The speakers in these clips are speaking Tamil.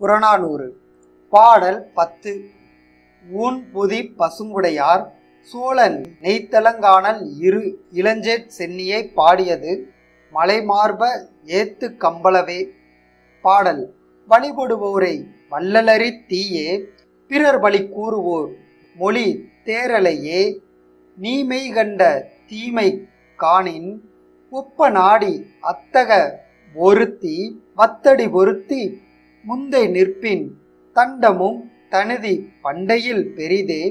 புறநானூறு. பாடல் பத்து. ஊன் பொதி பசுங்குடையார் சோழன் நெய்த்தலங்கானல் இரு இளஞ்சேட் சென்னியை பாடியது மலைமார்ப ஏத்து கம்பளவே. பாடல் வழிபடுவோரை வல்லலறி தீயே பிறர் வழி கூறுவோர் மொழி தேரலையே நீமை கண்ட தீமை காணின் ஒப்ப நாடி அத்தக ஒருத்தி வத்தடி பொருத்தி முந்தை நிற்பின் தண்டமும் தனதி பண்டையில் பெரிதே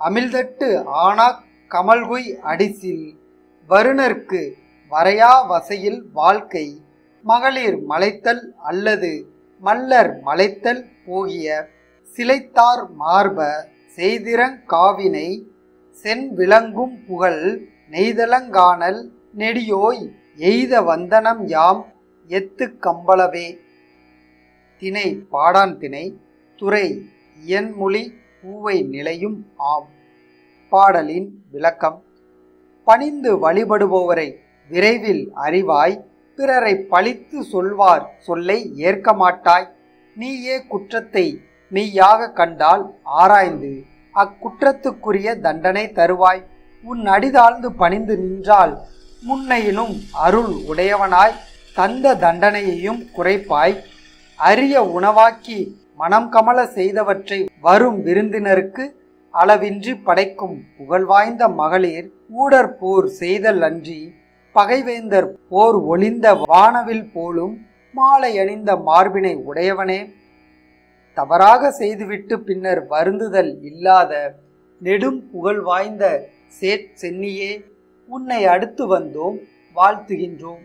அமிழ்தட்டு ஆனா கமல்குய் அடிசில் வருணர்க்கு வரையா வசையில் வாழ்க்கை மகளிர் மலைத்தல் அல்லது மல்லர் மலைத்தல் போகிய சிலைத்தார் மார்ப செய்திரங் காவினை சென் விளங்கும் புகழ் நெய்தலங்கானல் நெடியோய் எய்த வந்தனம் யாம் எத்து கம்பளவே. திணை பாடான் திணை துறை இயன்மொழி பூவை நிலையும் ஆம். பாடலின் விளக்கம் பணிந்து வழிபடுபவரை விரைவில் அறிவாய் பிறரை பழித்து சொல்வார் சொல்லை ஏற்க மாட்டாய். நீயே குற்றத்தை மெய்யாக கண்டால் ஆராய்ந்து அக்குற்றத்துக்குரிய தண்டனை தருவாய். உன் அடிதாழ்ந்து பணிந்து நின்றால் முன்னையிலும் அருள் உடையவனாய். தந்த தண்டனையையும் குறைப்பாய். அரிய உணவாக்கி மனம் கமல செய்தவற்றை வரும் விருந்தினருக்கு அளவின்றி படைக்கும் புகழ்வாய்ந்த மகளிர் ஊடற்போர் செய்தல் அன்றி பகைவேந்தர் போர் ஒளிந்த வானவில் போலும் மாலை அணிந்த மார்பினை உடையவனே. தவறாக செய்துவிட்டு பின்னர் வருந்துதல் இல்லாத நெடும் புகழ் வாய்ந்த சேட் சென்னியே உன்னை அடுத்து வந்தோம் வாழ்த்துகின்றோம்.